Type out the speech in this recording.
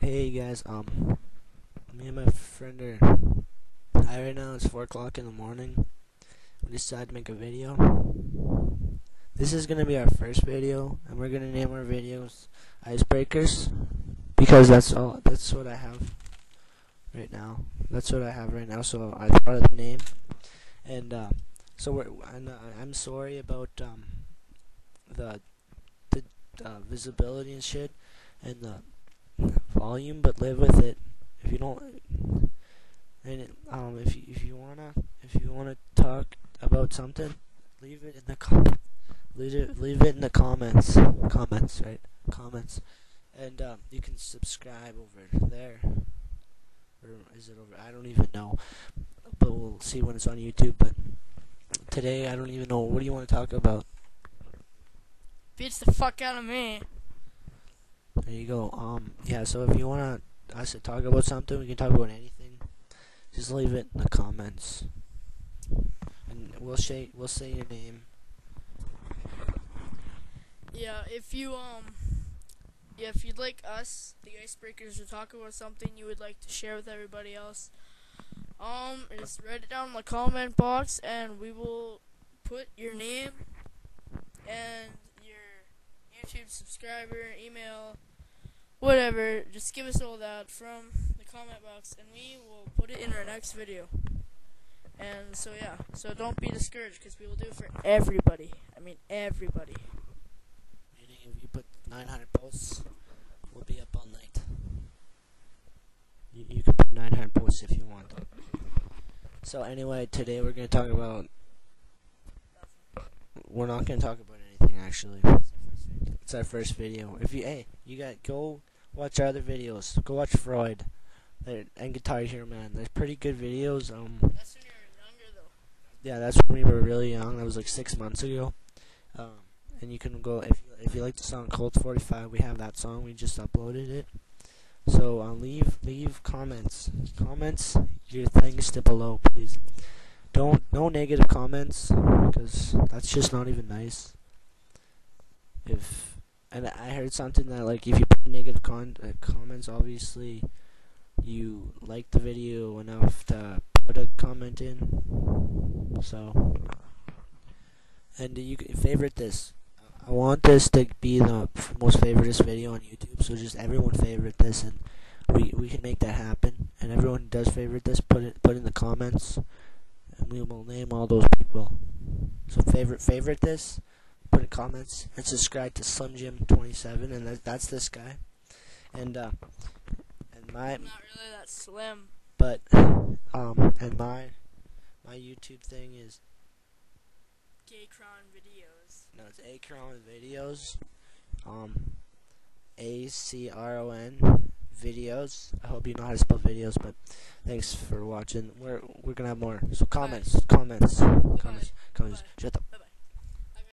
Hey guys, um, me and my friend are. I right now it's four o'clock in the morning. We decided to make a video. This is gonna be our first video, and we're gonna name our videos "Icebreakers" because that's all. That's what I have right now. That's what I have right now. So I thought of the name, and uh, so we're. And, uh, I'm sorry about um the the uh, visibility and shit, and the volume, but live with it. If you don't, and it, um, if you, if you wanna if you wanna talk about something, leave it in the com- leave it leave it in the comments comments right comments, and um, you can subscribe over there. Or is it over? I don't even know, but we'll see when it's on YouTube. But today, I don't even know. What do you want to talk about? Beats the fuck out of me. There you go. Um, yeah. So if you wanna us to talk about something, we can talk about anything. Just leave it in the comments, and we'll say we'll say your name. Yeah, if you um, yeah, if you'd like us, the Icebreakers, to talk about something you would like to share with everybody else, um, just write it down in the comment box, and we will put your name and your YouTube subscriber, email, whatever. Just give us all that from the comment box, and we will put it in our next video. And so yeah, so don't be discouraged because we will do it for everybody. I mean everybody. Meaning, if you put 900 posts, we'll be up all night. You, you can put 900 posts if you want. So anyway, today we're gonna talk about. We're not gonna talk about anything actually. It's our first video. If you hey, you got go watch our other videos. Go watch Froydd, and Guitar Hero Man. They're pretty good videos. Um, That's when you were younger though. yeah, that's when we were really young. That was like six months ago. Um, and you can go if you, if you like the song Colt 45, we have that song. We just uploaded it. So uh, leave leave comments. Comments your things to below, please. Don't no negative comments because that's just not even nice. If and I heard something that like if you put negative con- uh, comments, obviously you like the video enough to put a comment in. So, and you can favorite this. I want this to be the most favoritist video on YouTube. So just everyone favorite this, and we we can make that happen. And everyone who does favorite this, put it put in the comments, and we will name all those people. So favorite favorite this, comments, and subscribe to Slim Jim 27, and that, that's this guy. And uh, and my I'm not really that slim. but um and my my YouTube thing is Gaycron videos. no it's Acron videos. Um A C R O N videos. I hope you know how to spell videos but thanks for watching. We're we're gonna have more. So comments comments comments comments. Shut the